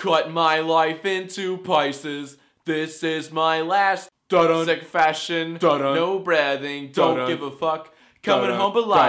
Cut my life into pieces. This is my last sick fashion. No breathing. Don't give a fuck. Coming home alive.